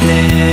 day.